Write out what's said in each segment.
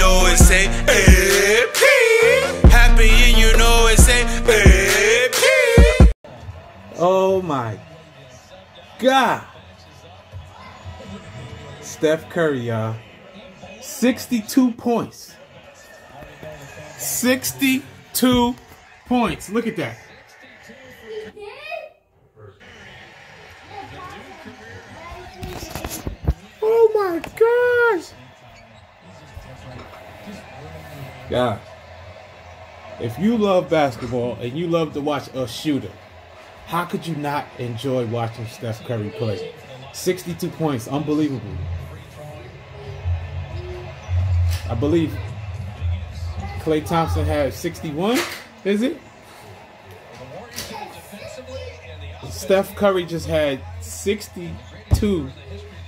know it say AP. Happy and you know it say AP. Oh my God. Steph Curry, y'all. 62 points. 62 points. Look at that. Oh my gosh. God. If you love basketball and you love to watch a shooter, how could you not enjoy watching Steph Curry play? 62 points, unbelievable. I believe Klay Thompson had 61, is it? Steph Curry just had 62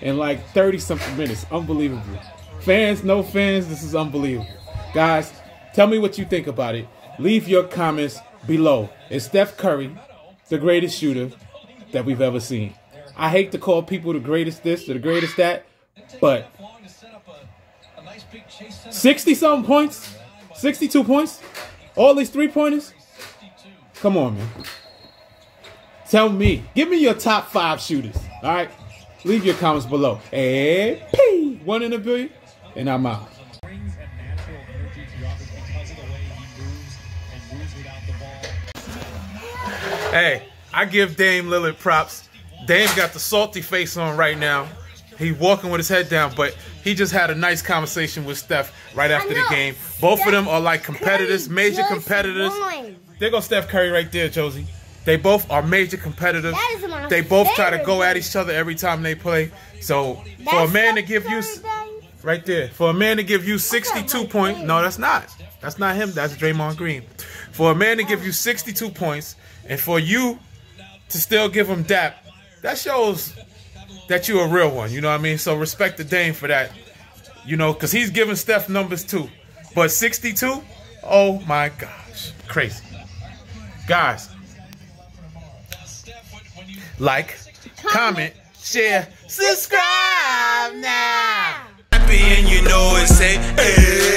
in like 30 something minutes. Unbelievable. Fans, no fans, this is unbelievable. Guys, tell me what you think about it. Leave your comments below. Is Steph Curry the greatest shooter that we've ever seen? I hate to call people the greatest this or the greatest that, but 60 something points, 62 points, all these three pointers. Come on, man. Tell me, give me your top five shooters. All right, leave your comments below. And one in a billion, and I'm out. Hey, I give Dame Lillard props. Dame got the salty face on right now. He walking with his head down, but he just had a nice conversation with Steph right after the game. Both of them are like competitors, Curry major competitors. won. There goes Steph Curry right there, Josie. They both are major competitors. That is my They both try to go at each other every time they play. So for a That's man to Steph give you Curry, babe. Right there, for a man to give you 62 points. No, that's not. That's not him. That's Draymond Green. For a man to give you 62 points, and for you to still give him dap, that shows that you're a real one. You know what I mean? So respect the Dame for that. You know, because he's giving Steph numbers too. But 62, oh my gosh, crazy. Guys, like, comment, share, subscribe now. Happy and you know it say AP.